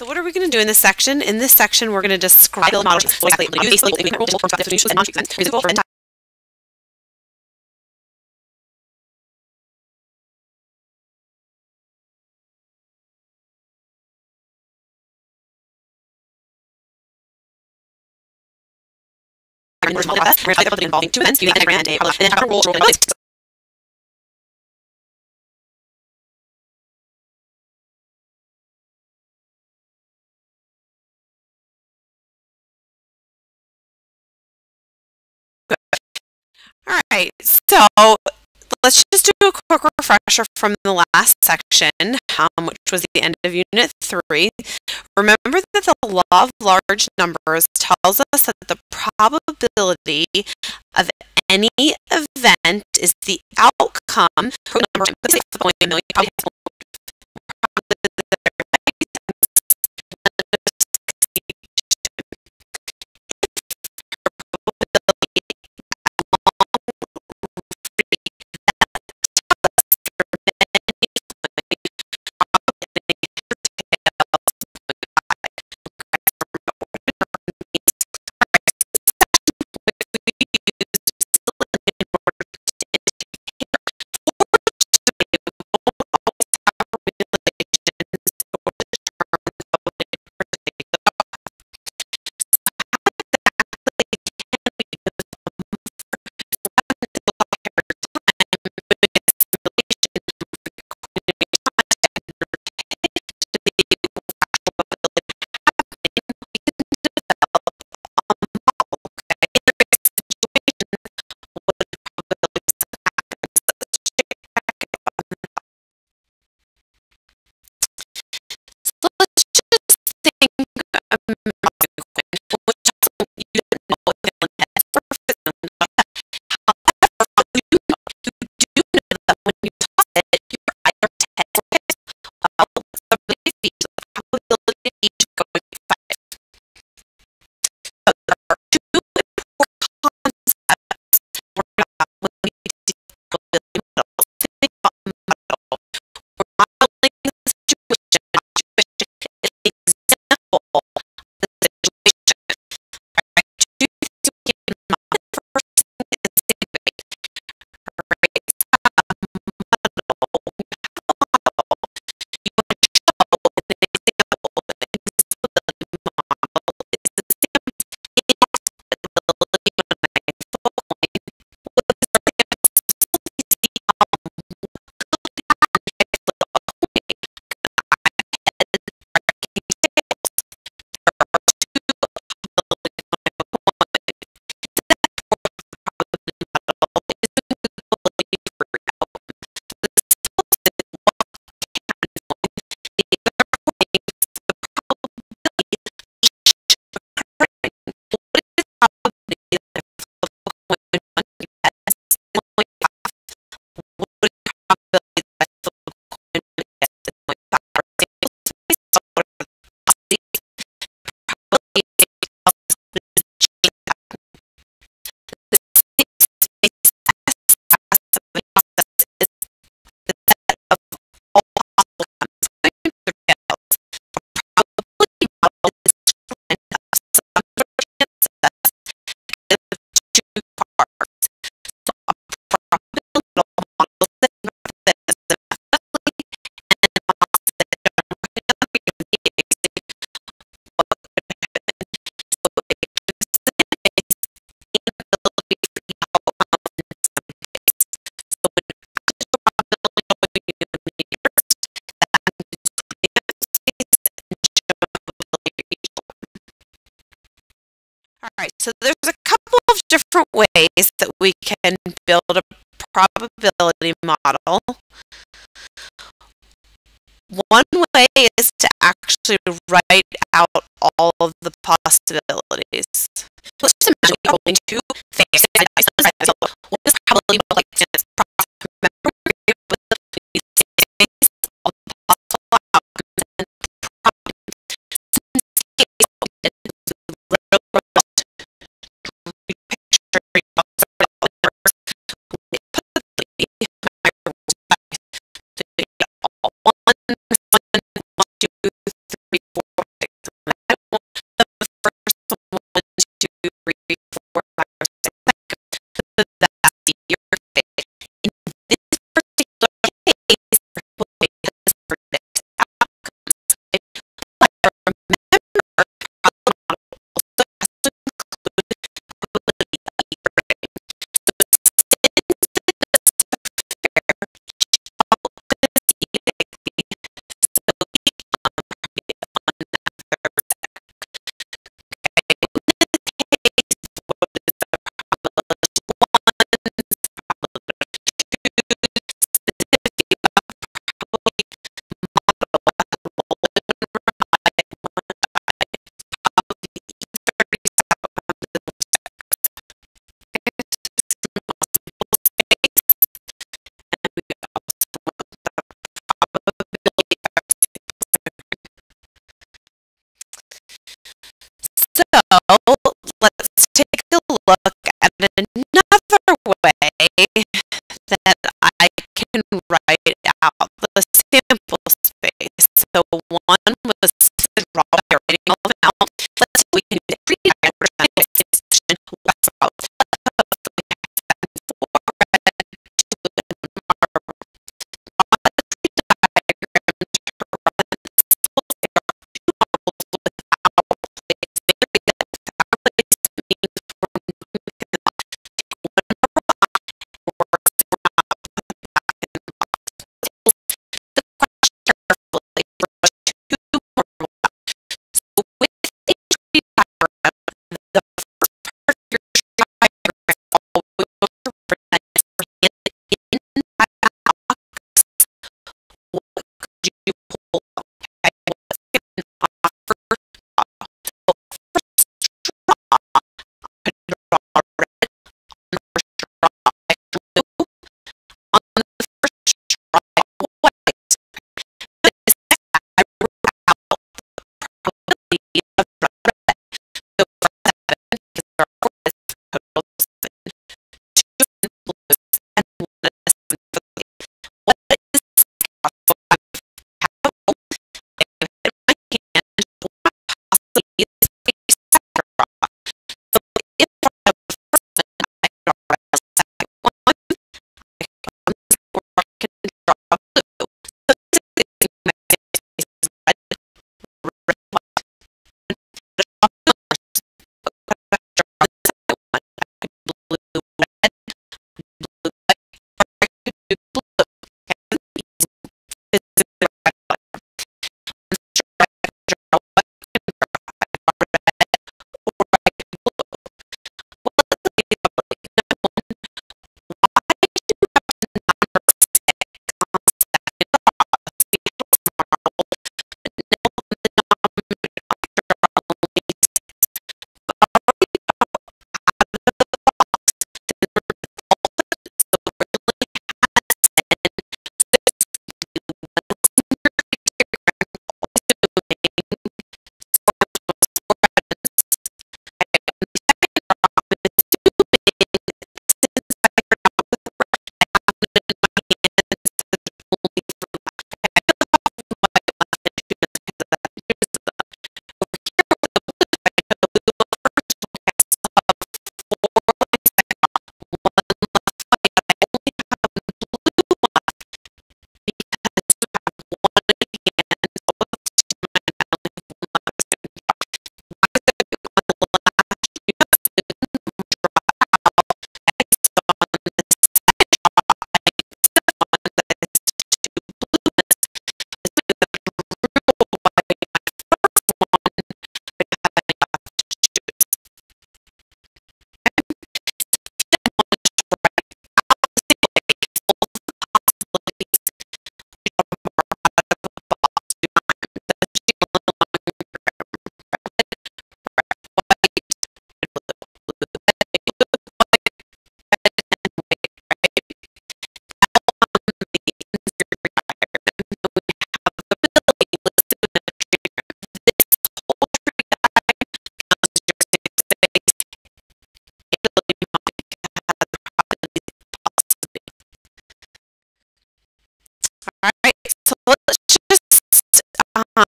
So what are we going to do in this section? In this section, we're going to describe the model. the diagram and a and then a right, so let's just do a quick refresher from the last section, um, which was the end of Unit 3. Remember that the law of large numbers tells us that the probability of any event is the outcome. Number, So there's a couple of different ways that we can build a probability model. One way is to actually write out all of the possibilities. Let's just imagine we're holding two things. What is probability like So let's take a look at another way that I can write out the sample space. So one was draw by writing out. Let's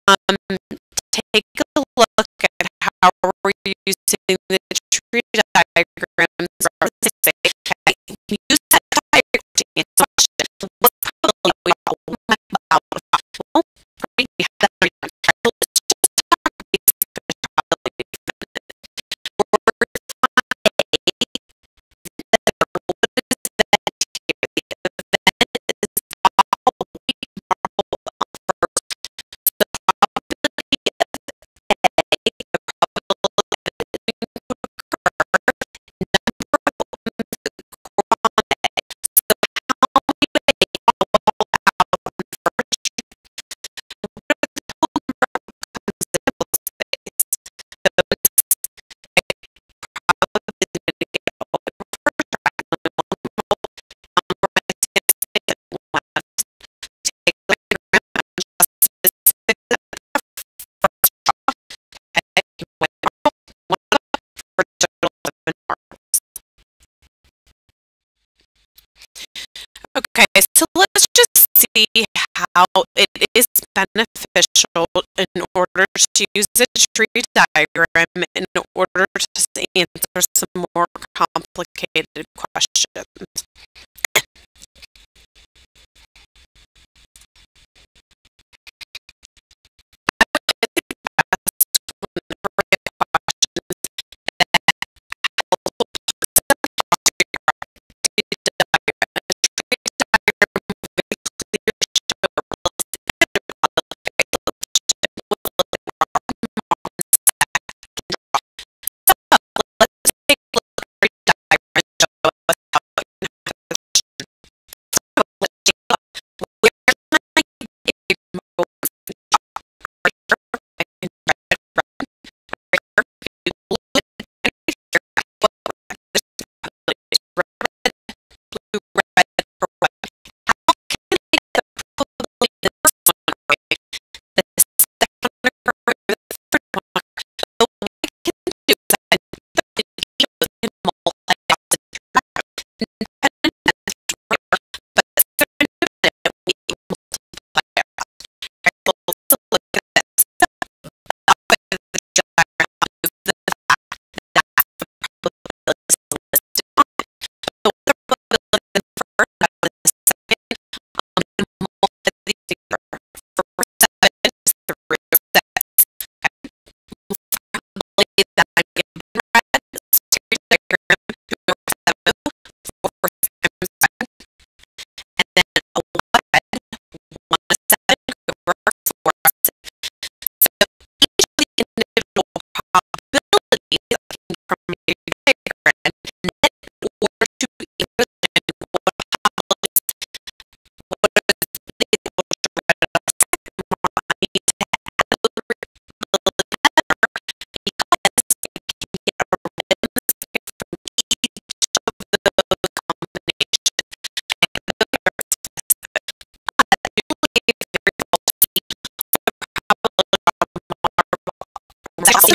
um, take a look at how we're using the tree diagrams. Use that diagram to answer see how it is beneficial in order to use a tree diagram in order to answer some more complicated questions.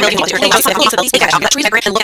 million volts. Your thing at. The trees and look.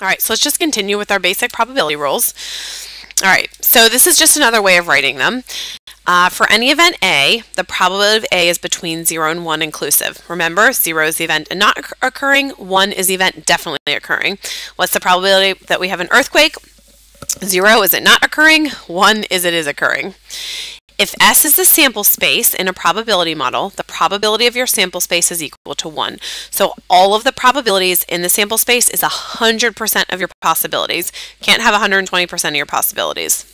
All right, so let's just continue with our basic probability rules. All right, so this is just another way of writing them. Uh, for any event A, the probability of A is between 0 and 1 inclusive. Remember, 0 is the event not occurring, 1 is the event definitely occurring. What's the probability that we have an earthquake? 0 is it not occurring, 1 is it is occurring if S is the sample space in a probability model, the probability of your sample space is equal to 1. So all of the probabilities in the sample space is 100% of your possibilities. Can't have 120% of your possibilities.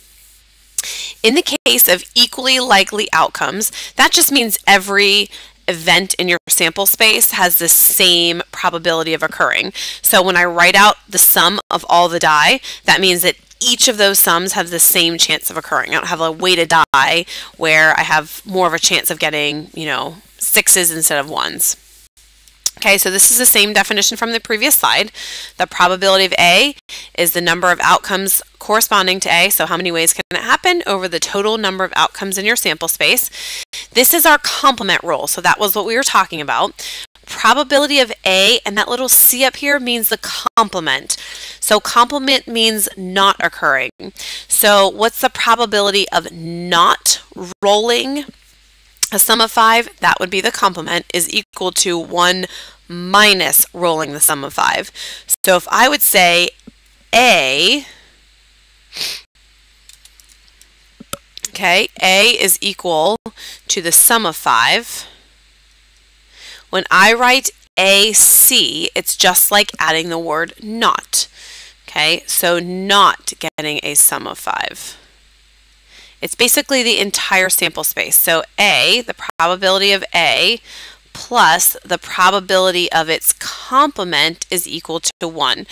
In the case of equally likely outcomes, that just means every event in your sample space has the same probability of occurring. So when I write out the sum of all the die, that means that each of those sums have the same chance of occurring. I don't have a way to die where I have more of a chance of getting, you know, sixes instead of ones. Okay, so this is the same definition from the previous slide. The probability of A is the number of outcomes corresponding to A, so how many ways can it happen, over the total number of outcomes in your sample space. This is our complement rule, so that was what we were talking about. Probability of A, and that little C up here means the complement. So complement means not occurring. So what's the probability of not rolling a sum of 5, that would be the complement, is equal to 1 minus rolling the sum of 5. So if I would say A, okay, A is equal to the sum of 5. When I write AC, it's just like adding the word not. Okay, so not getting a sum of 5. It's basically the entire sample space. So A, the probability of A, plus the probability of its complement is equal to 1.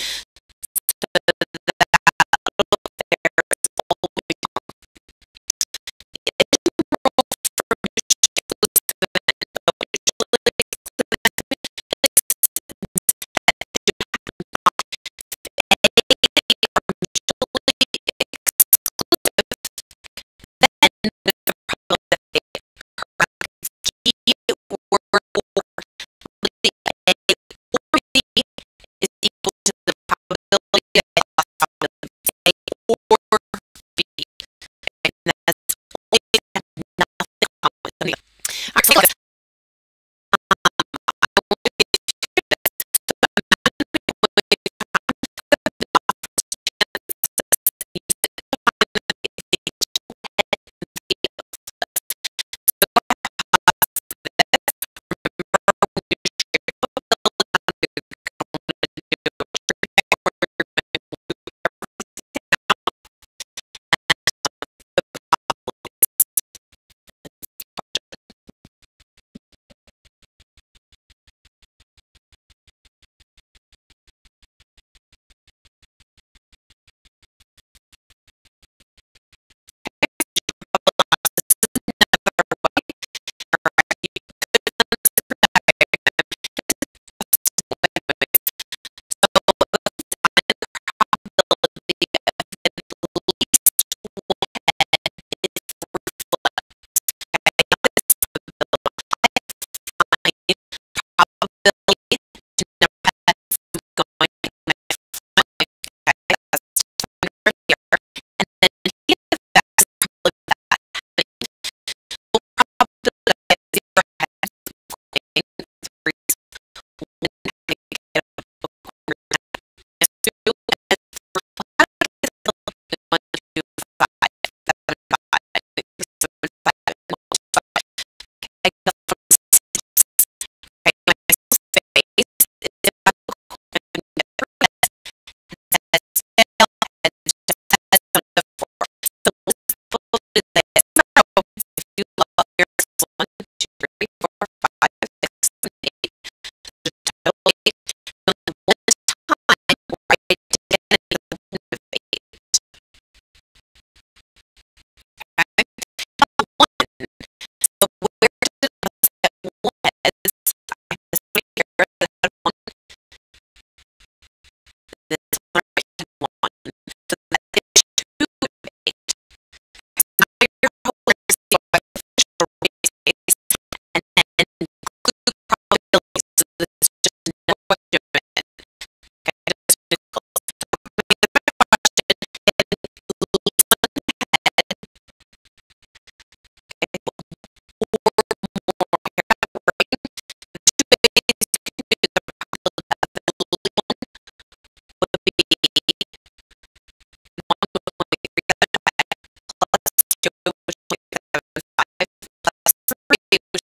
the which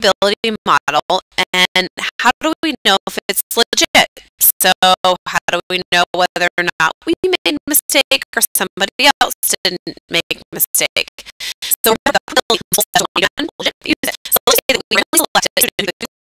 probability model and how do we know if it's legit? So how do we know whether or not we made a mistake or somebody else didn't make a mistake? So we're the use it. So let's say that we really selected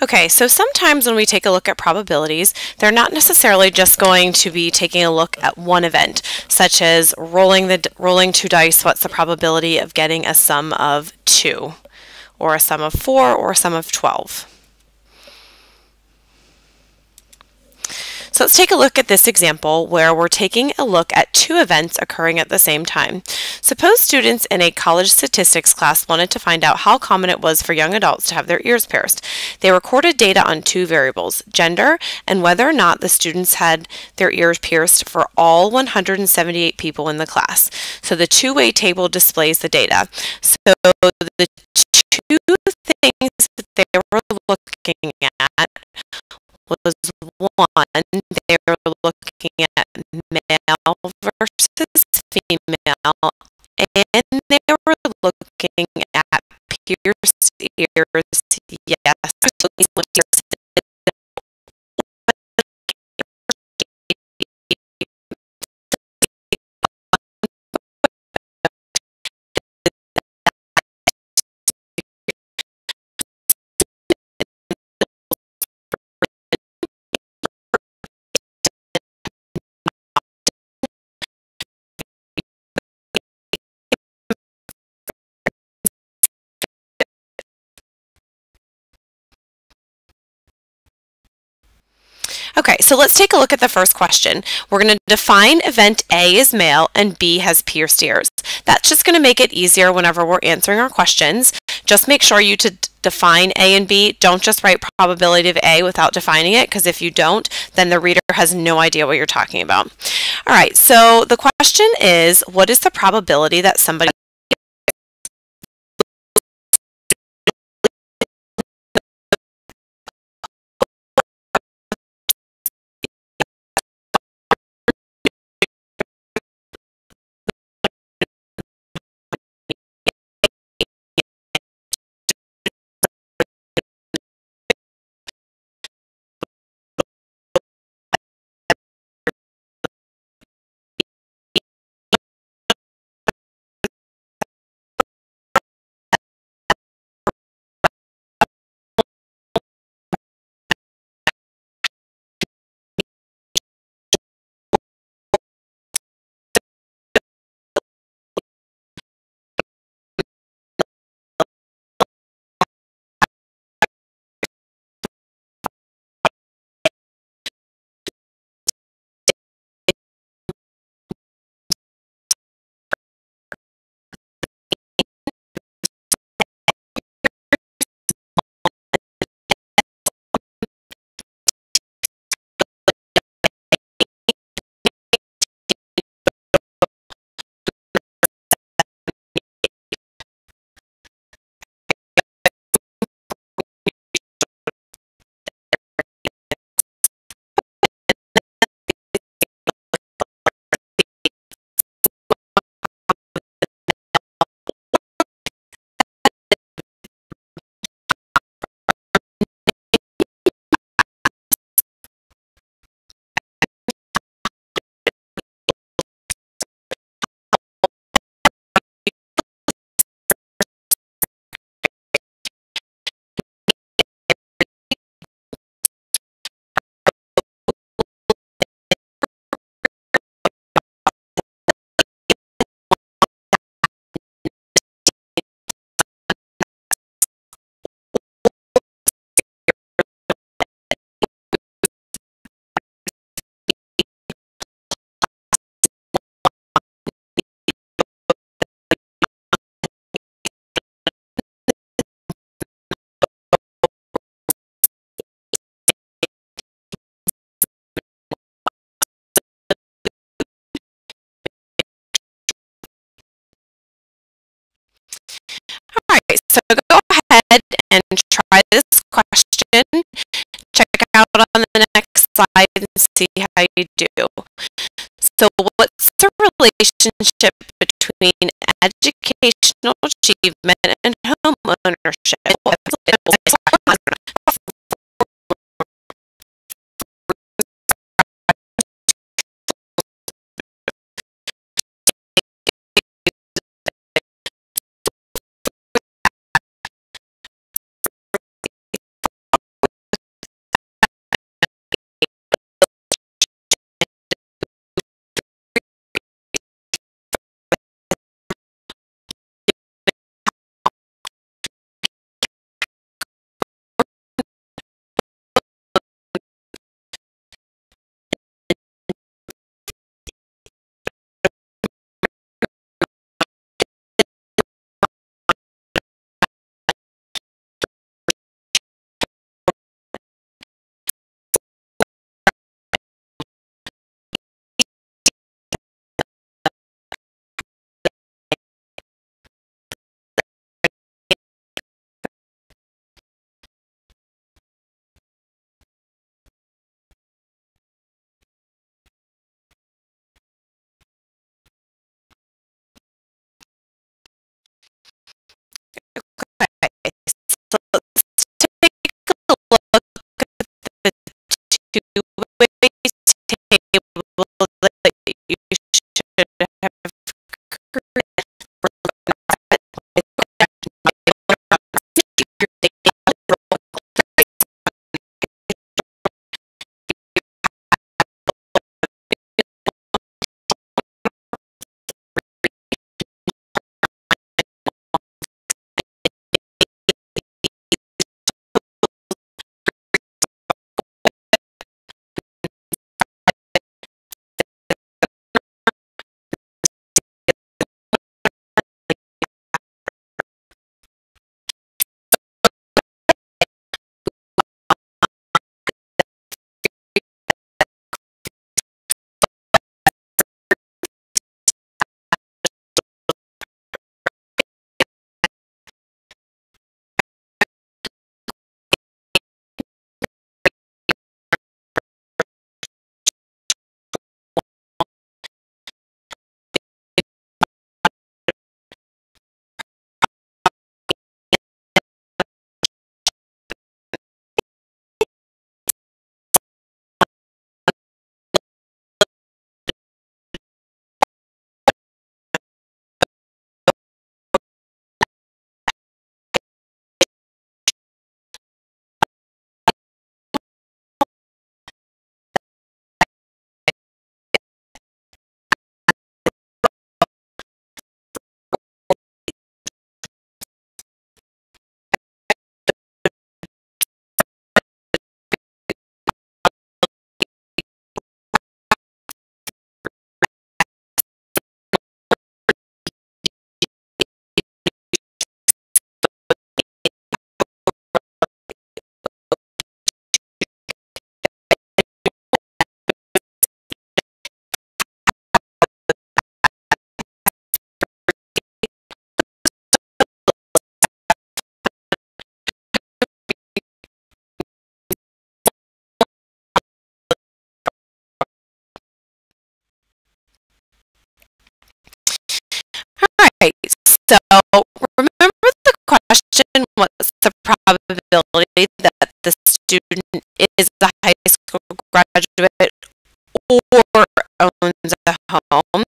Okay, so sometimes when we take a look at probabilities, they're not necessarily just going to be taking a look at one event, such as rolling the rolling two dice, what's the probability of getting a sum of 2, or a sum of 4, or a sum of 12. So let's take a look at this example where we're taking a look at two events occurring at the same time. Suppose students in a college statistics class wanted to find out how common it was for young adults to have their ears pierced. They recorded data on two variables, gender and whether or not the students had their ears pierced for all 178 people in the class. So the two-way table displays the data. So the two things that they were looking at was one, they were looking at male versus female, and they were looking at pierced ears, yes, so let's take a look at the first question. We're going to define event A is male and B has pierced ears. That's just going to make it easier whenever we're answering our questions. Just make sure you to define A and B. Don't just write probability of A without defining it because if you don't, then the reader has no idea what you're talking about. All right, so the question is, what is the probability that somebody ahead and try this question. Check out on the next slide and see how you do. So what's the relationship between educational achievement and home ownership? So let's take a look at the two ways that the student is a high school graduate or owns a home.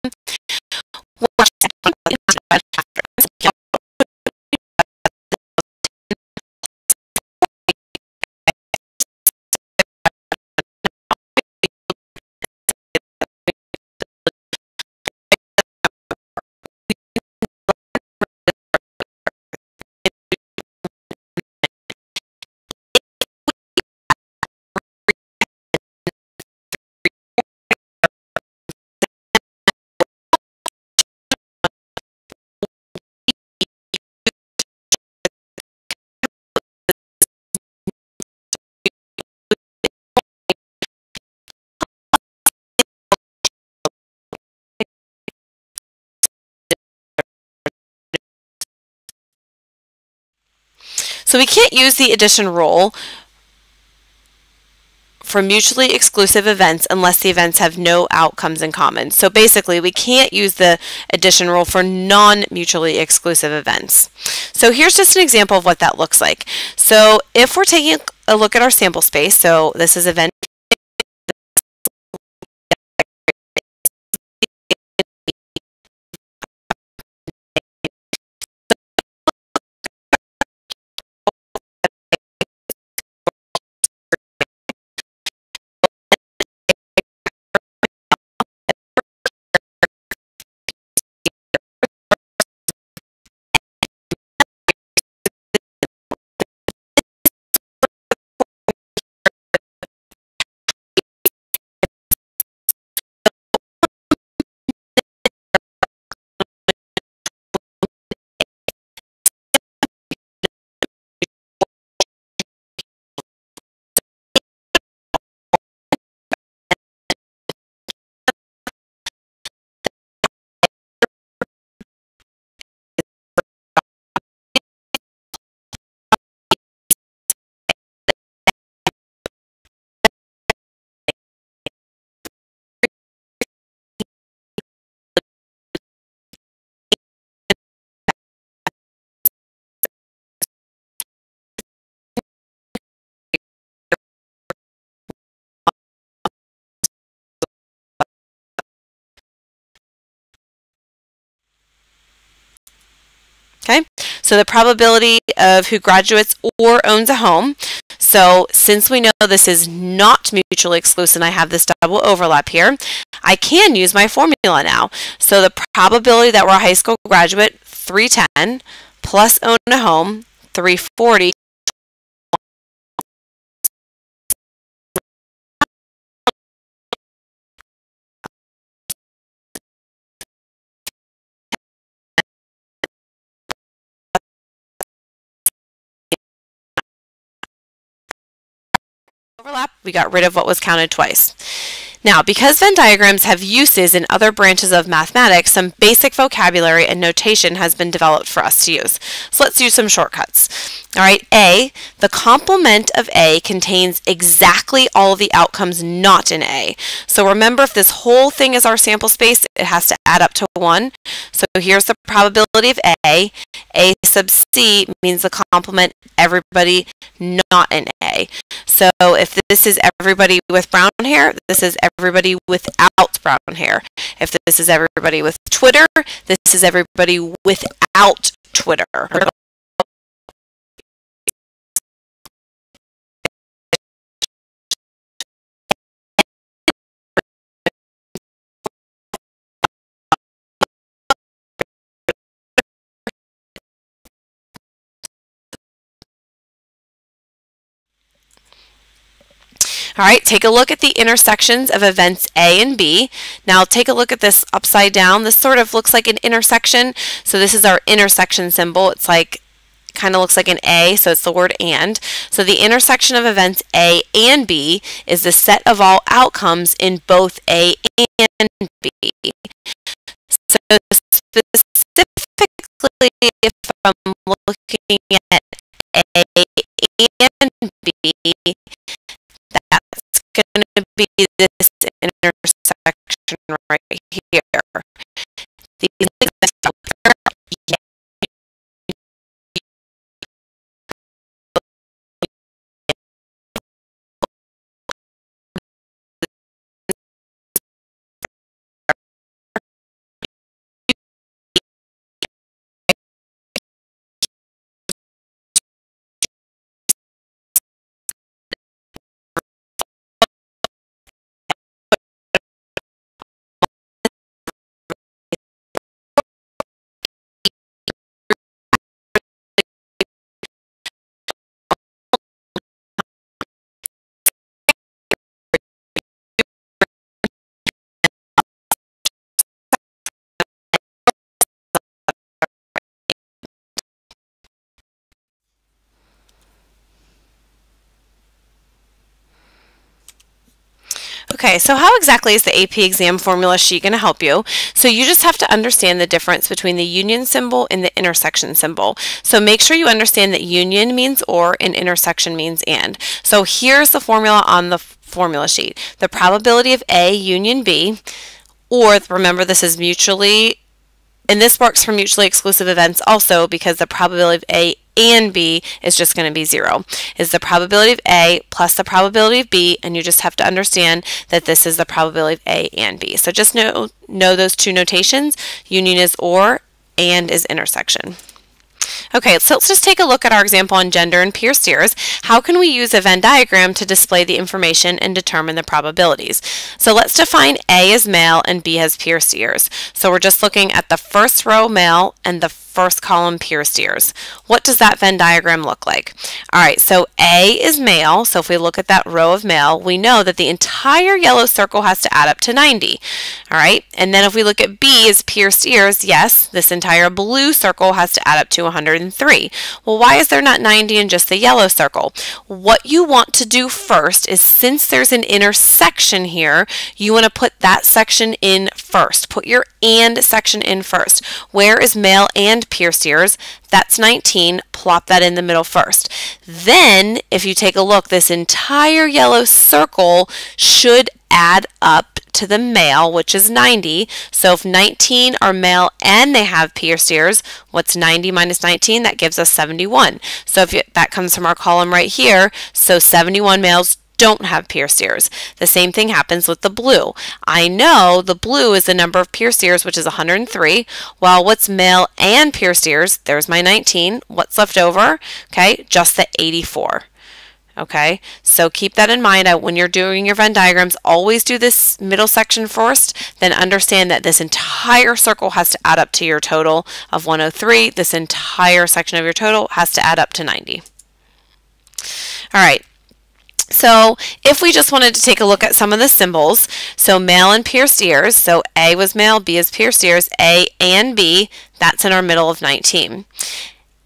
So we can't use the addition rule for mutually exclusive events unless the events have no outcomes in common. So basically, we can't use the addition rule for non-mutually exclusive events. So here's just an example of what that looks like. So if we're taking a look at our sample space, so this is event so the probability of who graduates or owns a home. So since we know this is not mutually exclusive and I have this double overlap here, I can use my formula now. So the probability that we're a high school graduate, 310, plus own a home, 340, overlap, we got rid of what was counted twice. Now, because Venn diagrams have uses in other branches of mathematics, some basic vocabulary and notation has been developed for us to use. So let's use some shortcuts. All right, A, the complement of A contains exactly all the outcomes not in A. So remember, if this whole thing is our sample space, it has to add up to 1. So here's the probability of A. A sub C means the complement everybody not in A. So if this is everybody with brown hair, this is everybody without brown hair. If this is everybody with Twitter, this is everybody without Twitter. All right, take a look at the intersections of events A and B. Now take a look at this upside down. This sort of looks like an intersection. So this is our intersection symbol. It's like kind of looks like an A, so it's the word and. So the intersection of events A and B is the set of all outcomes in both A and B. So specifically, if I'm looking at A and B, going to be this intersection right here. These Okay, so how exactly is the AP exam formula sheet going to help you? So you just have to understand the difference between the union symbol and the intersection symbol. So make sure you understand that union means or and intersection means and. So here's the formula on the formula sheet. The probability of A union B, or remember this is mutually, and this works for mutually exclusive events also because the probability of A and B is just going to be zero. Is the probability of A plus the probability of B, and you just have to understand that this is the probability of A and B. So just know, know those two notations. Union is OR, and is intersection. Okay, so let's just take a look at our example on gender and pierced ears. How can we use a Venn diagram to display the information and determine the probabilities? So let's define A as male and B as pierced ears. So we're just looking at the first row male and the first column pierced ears. What does that Venn diagram look like? All right, so A is male. So if we look at that row of male, we know that the entire yellow circle has to add up to 90. All right, and then if we look at B is pierced ears, yes, this entire blue circle has to add up to 103. Well, why is there not 90 in just the yellow circle? What you want to do first is since there's an intersection here, you want to put that section in first. Put your and section in first. Where is male and pierced ears. That's 19. Plop that in the middle first. Then, if you take a look, this entire yellow circle should add up to the male, which is 90. So if 19 are male and they have pierced ears, what's 90 minus 19? That gives us 71. So if you, that comes from our column right here, so 71 males don't have pierced ears. The same thing happens with the blue. I know the blue is the number of pierced ears, which is 103. Well, what's male and pierced ears? There's my 19. What's left over? Okay, just the 84. Okay, so keep that in mind when you're doing your Venn diagrams. Always do this middle section first, then understand that this entire circle has to add up to your total of 103. This entire section of your total has to add up to 90. All right, so if we just wanted to take a look at some of the symbols, so male and pierced ears, so A was male, B is pierced ears, A and B, that's in our middle of 19.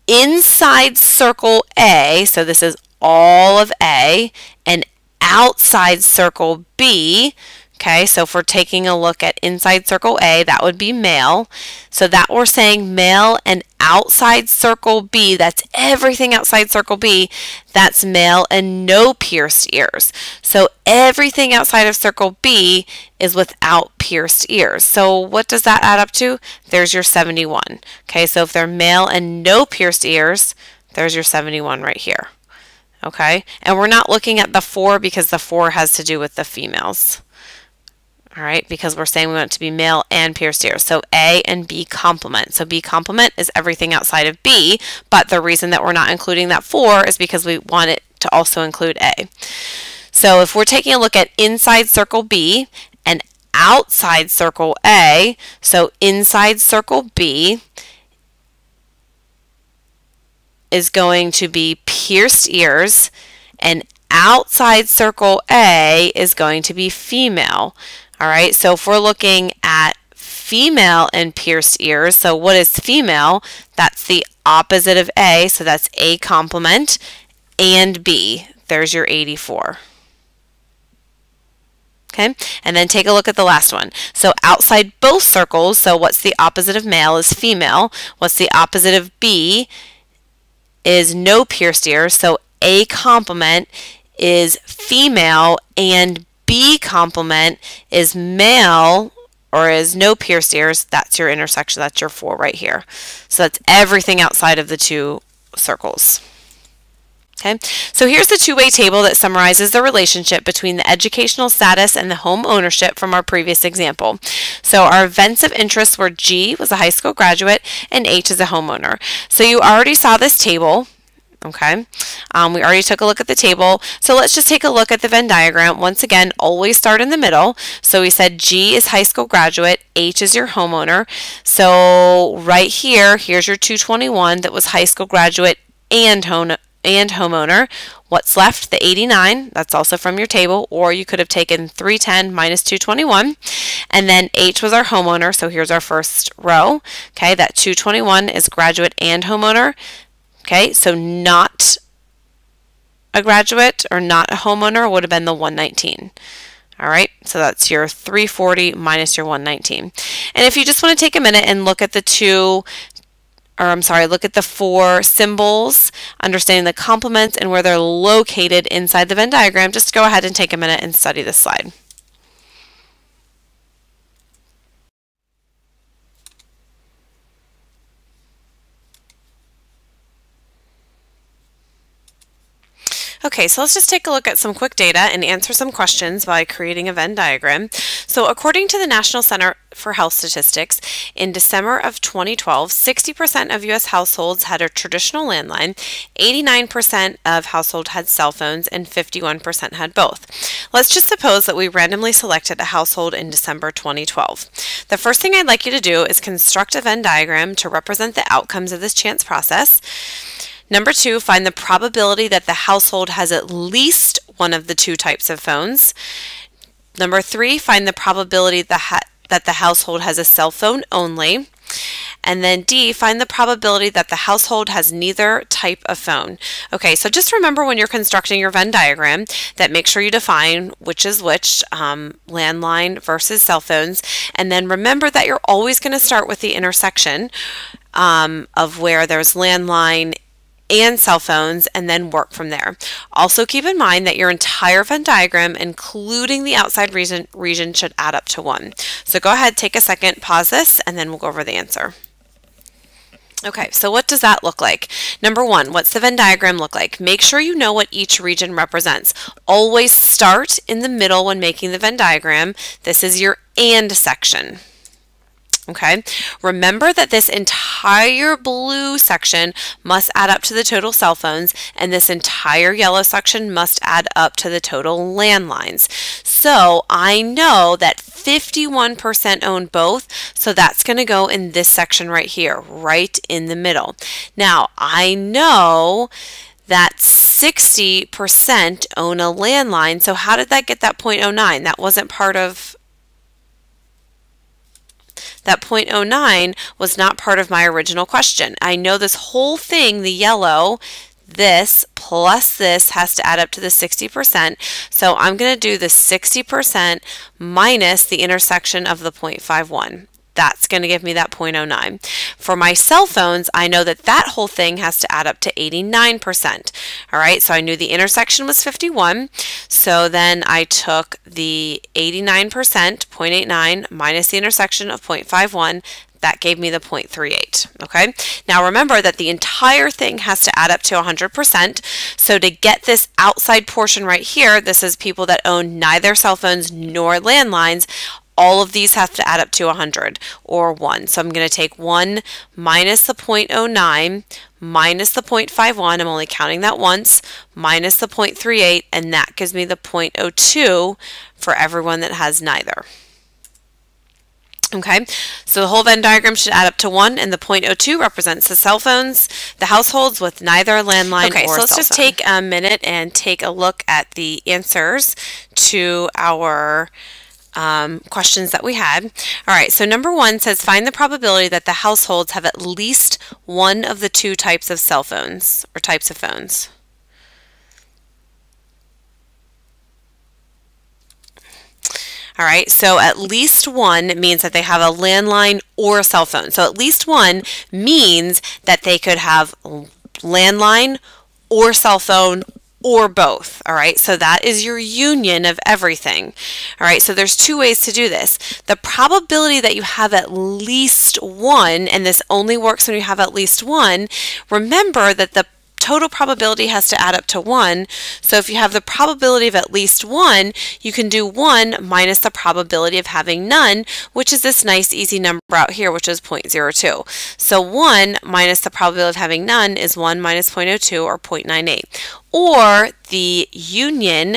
Inside circle A, so this is all of A, and outside circle B, Okay, so if we're taking a look at inside circle A, that would be male. So that we're saying male and outside circle B, that's everything outside circle B, that's male and no pierced ears. So everything outside of circle B is without pierced ears. So what does that add up to? There's your 71. Okay, so if they're male and no pierced ears, there's your 71 right here. Okay, and we're not looking at the 4 because the 4 has to do with the females all right, because we're saying we want it to be male and pierced ears. So A and B complement. So B complement is everything outside of B, but the reason that we're not including that 4 is because we want it to also include A. So if we're taking a look at inside circle B and outside circle A, so inside circle B is going to be pierced ears and outside circle A is going to be female. All right, so if we're looking at female and pierced ears, so what is female? That's the opposite of A, so that's A complement, and B. There's your 84. Okay, and then take a look at the last one. So outside both circles, so what's the opposite of male is female. What's the opposite of B is no pierced ears, so A complement is female and B complement is male or is no pierced ears, that's your intersection, that's your 4 right here. So that's everything outside of the two circles. Okay, so here's the two-way table that summarizes the relationship between the educational status and the home ownership from our previous example. So our events of interest were G was a high school graduate and H is a homeowner. So you already saw this table okay? Um, we already took a look at the table, so let's just take a look at the Venn diagram. Once again, always start in the middle. So we said G is high school graduate, H is your homeowner. So right here, here's your 221 that was high school graduate and home and homeowner. What's left? The 89. That's also from your table. Or you could have taken 310 minus 221. And then H was our homeowner. So here's our first row. Okay, that 221 is graduate and homeowner. Okay, so not a graduate or not a homeowner would have been the 119. All right, so that's your 340 minus your 119. And if you just want to take a minute and look at the two or I'm sorry, look at the four symbols, understanding the complements and where they're located inside the Venn diagram, just go ahead and take a minute and study this slide. Okay, so let's just take a look at some quick data and answer some questions by creating a Venn diagram. So according to the National Center for Health Statistics, in December of 2012, 60% of U.S. households had a traditional landline, 89% of households had cell phones, and 51% had both. Let's just suppose that we randomly selected a household in December 2012. The first thing I'd like you to do is construct a Venn diagram to represent the outcomes of this chance process. Number two, find the probability that the household has at least one of the two types of phones. Number three, find the probability that, that the household has a cell phone only. And then D, find the probability that the household has neither type of phone. Okay, so just remember when you're constructing your Venn diagram that make sure you define which is which, um, landline versus cell phones. And then remember that you're always going to start with the intersection um, of where there's landline and cell phones and then work from there. Also keep in mind that your entire Venn diagram, including the outside region, region should add up to 1. So go ahead, take a second, pause this, and then we'll go over the answer. Okay, so what does that look like? Number one, what's the Venn diagram look like? Make sure you know what each region represents. Always start in the middle when making the Venn diagram. This is your AND section. Okay, remember that this entire blue section must add up to the total cell phones and this entire yellow section must add up to the total landlines. So I know that 51% own both, so that's going to go in this section right here, right in the middle. Now I know that 60% own a landline, so how did that get that 0.09? That wasn't part of that 0.09 was not part of my original question. I know this whole thing, the yellow, this plus this has to add up to the 60%. So I'm going to do the 60% minus the intersection of the 0.51 that's going to give me that 0.09. For my cell phones, I know that that whole thing has to add up to 89%. All right, so I knew the intersection was 51. So then I took the 89%, 0.89, minus the intersection of 0.51 that gave me the 0.38, okay? Now remember that the entire thing has to add up to 100%, so to get this outside portion right here, this is people that own neither cell phones nor landlines, all of these have to add up to 100 or 1. So I'm going to take 1 minus the 0.09 minus the 0.51, I'm only counting that once, minus the 0.38, and that gives me the 0.02 for everyone that has neither. Okay, so the whole Venn diagram should add up to 1, and the 0.02 represents the cell phones, the households with neither landline okay, so let's just phone. take a minute and take a look at the answers to our um, questions that we had. All right, so number one says find the probability that the households have at least one of the two types of cell phones or types of phones. All right, so at least one means that they have a landline or a cell phone. So at least one means that they could have landline or cell phone or both. All right, so that is your union of everything. All right, so there's two ways to do this. The probability that you have at least one, and this only works when you have at least one, remember that the total probability has to add up to 1. So if you have the probability of at least 1, you can do 1 minus the probability of having none, which is this nice easy number out here, which is 0.02. So 1 minus the probability of having none is 1 minus 0.02 or 0.98. Or the union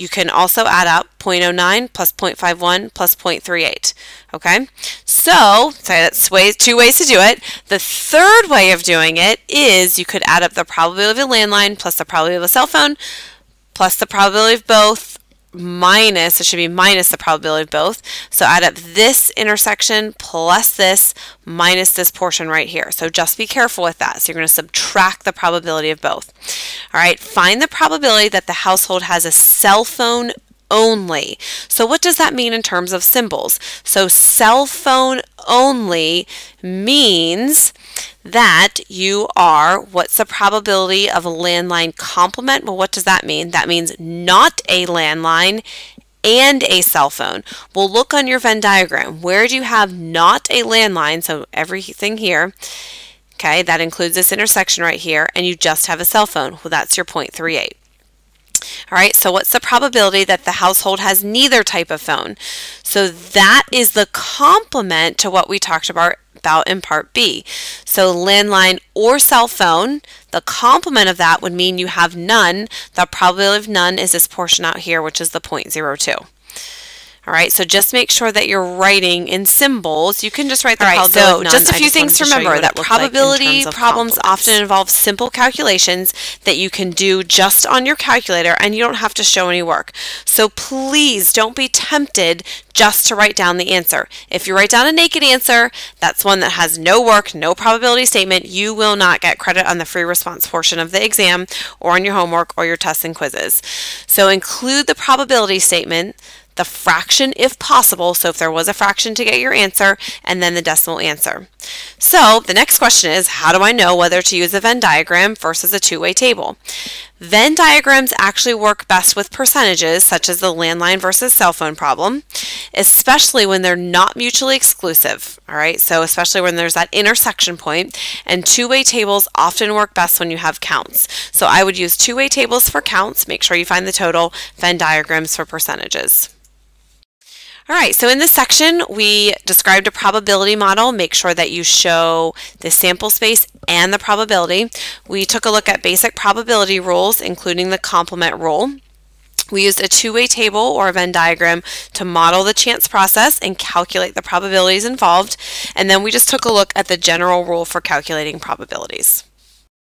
you can also add up 0.09 plus 0.51 plus 0.38. Okay, so sorry, that's two ways to do it. The third way of doing it is you could add up the probability of a landline plus the probability of a cell phone plus the probability of both minus, it should be minus the probability of both. So add up this intersection plus this minus this portion right here. So just be careful with that. So you're going to subtract the probability of both. All right, find the probability that the household has a cell phone only. So what does that mean in terms of symbols? So cell phone only means that you are, what's the probability of a landline complement? Well, what does that mean? That means not a landline and a cell phone. Well, look on your Venn diagram. Where do you have not a landline, so everything here, okay, that includes this intersection right here, and you just have a cell phone? Well, that's your 0.38. All right, so what's the probability that the household has neither type of phone? So that is the complement to what we talked about about in part B. So landline or cell phone, the complement of that would mean you have none. The probability of none is this portion out here, which is the 0.02. All right, so just make sure that you're writing in symbols. You can just write the All right, probability so just a few things to wanted show you remember that it looked like probability problems often involve simple calculations that you can do just on your calculator and you don't have to show any work. So please don't be tempted just to write down the answer. If you write down a naked answer, that's one that has no work, no probability statement, you will not get credit on the free response portion of the exam or on your homework or your tests and quizzes. So include the probability statement, the fraction if possible, so if there was a fraction to get your answer, and then the decimal answer. So the next question is, how do I know whether to use a Venn diagram versus a two-way table? Venn diagrams actually work best with percentages, such as the landline versus cell phone problem, especially when they're not mutually exclusive, all right? So especially when there's that intersection point, and two-way tables often work best when you have counts. So I would use two-way tables for counts, make sure you find the total, Venn diagrams for percentages. All right, so in this section, we described a probability model. Make sure that you show the sample space and the probability. We took a look at basic probability rules, including the complement rule. We used a two-way table or a Venn diagram to model the chance process and calculate the probabilities involved. And then we just took a look at the general rule for calculating probabilities.